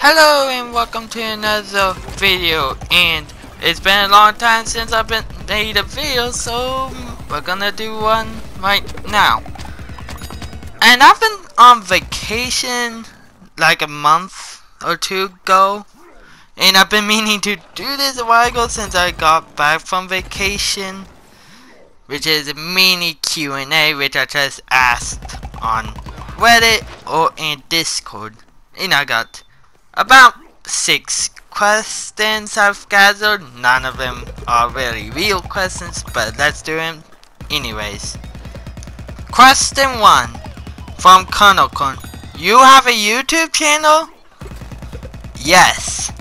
Hello and welcome to another video and it's been a long time since I've been made a video so we're gonna do one right now. And I've been on vacation like a month or two ago and I've been meaning to do this a while ago since I got back from vacation which is a mini Q&A which I just asked on Reddit or in Discord and I got about six questions I've gathered. None of them are really real questions, but let's do them anyways. Question 1 from Con. You have a YouTube channel? Yes.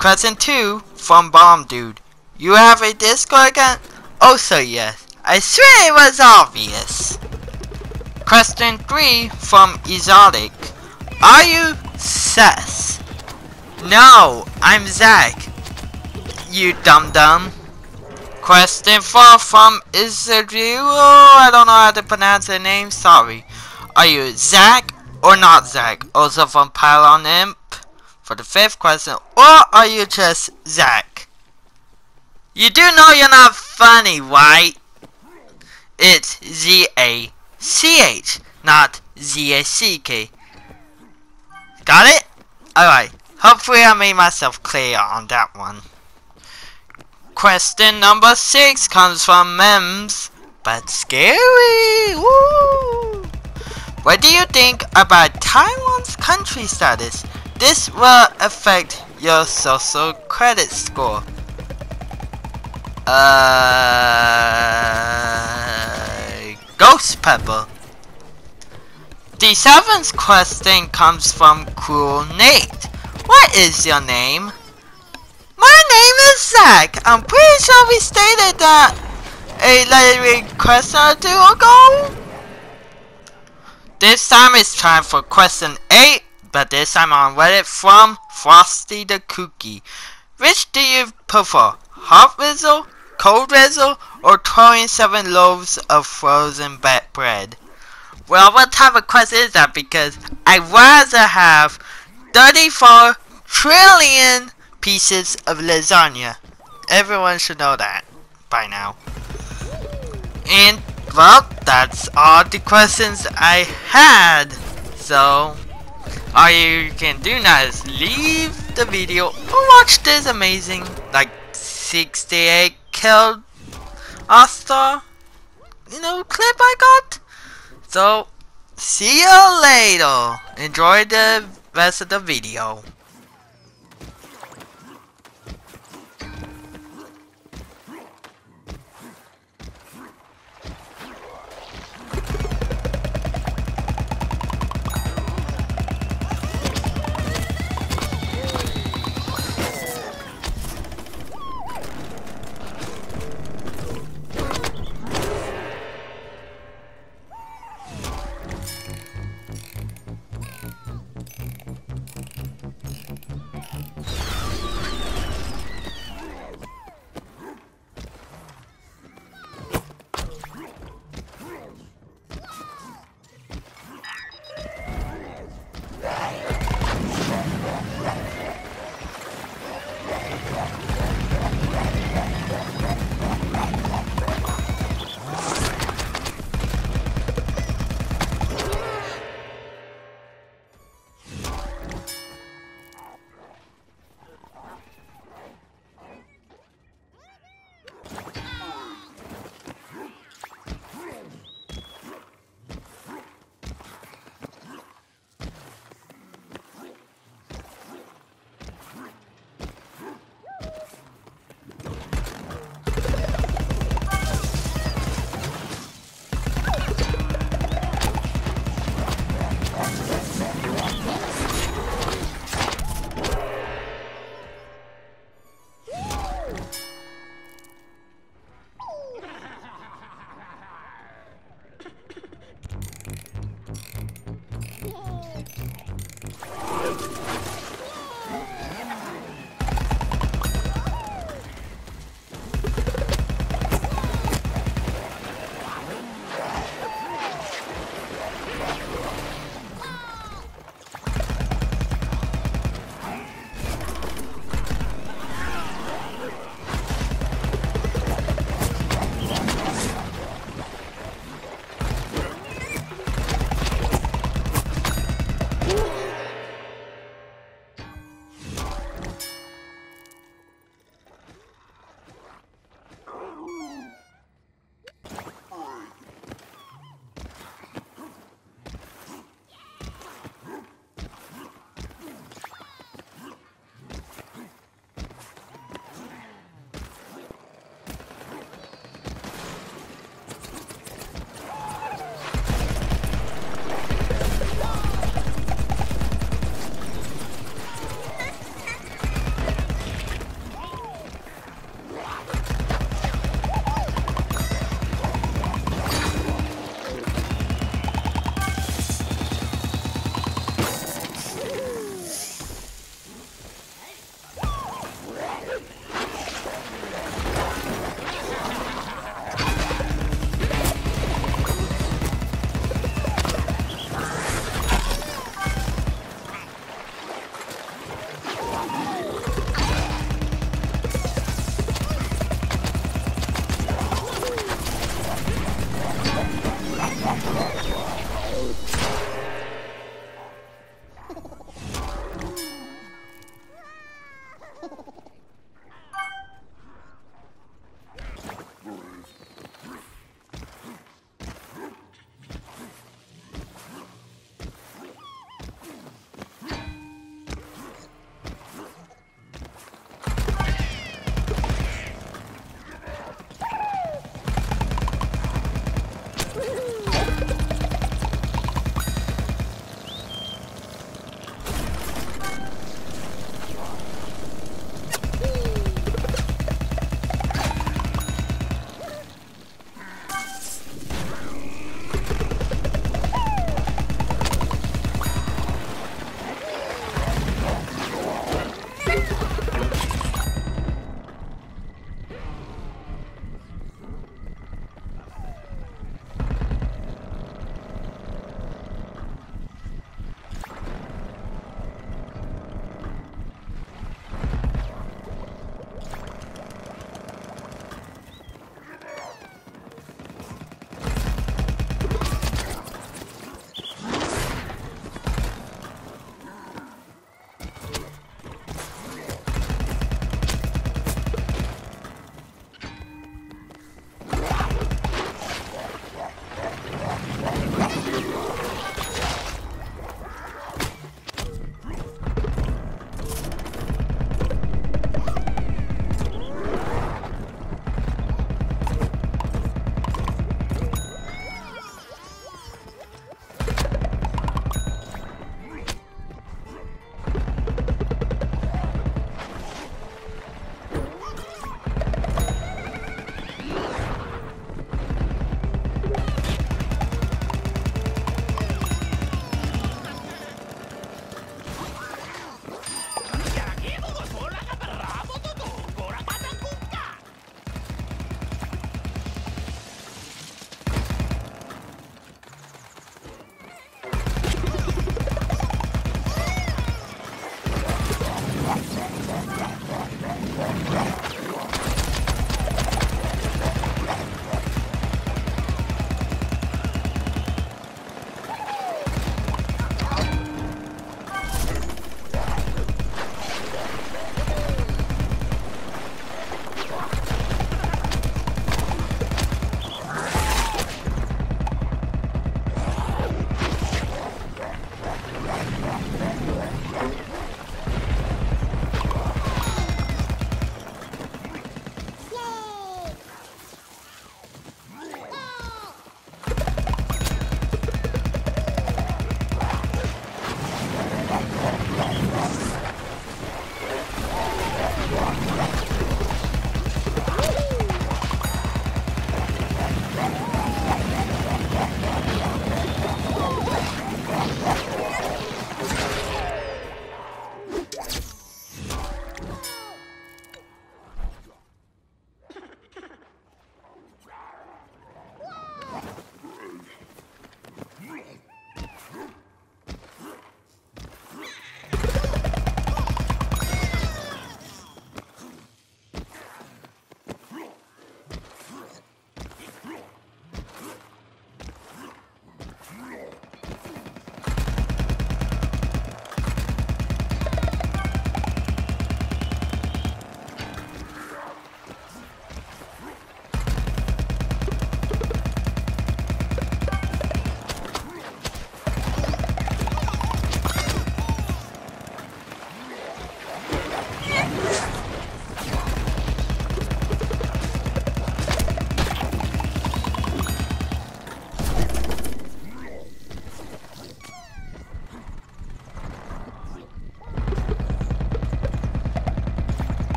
Question 2 from Bomb Dude. You have a Discord account? Also yes. I swear it was obvious. Question 3 from Exotic. Are you Seth? No, I'm Zach. You dum dum. Question 4 from Isidro. Oh, I don't know how to pronounce the name, sorry. Are you Zach or not Zach? Also from Pylon Imp. For the fifth question, or are you just Zach? You do know you're not funny, right? It's Z-A-C-H, not Z-A-C-K. Got it? Alright. Hopefully I made myself clear on that one. Question number 6 comes from Mems, but scary! Woo! What do you think about Taiwan's country status? This will affect your social credit score. Uh, Ghost Pepper. The seventh question comes from Cruel Nate. What is your name? My name is Zach. I'm pretty sure we stated that a like, question or two ago. This time it's time for question 8, but this time on Reddit from Frosty the Cookie. Which do you prefer? Hot Rizzle, Cold Rizzle, or 27 loaves of frozen bread? Well, what type of question is that? Because I'd rather have 34 trillion pieces of lasagna. Everyone should know that by now. And, well, that's all the questions I had. So, all you can do now is leave the video or watch this amazing, like, 68 killed Asta, you know, clip I got. So, see you later. Enjoy the rest of the video.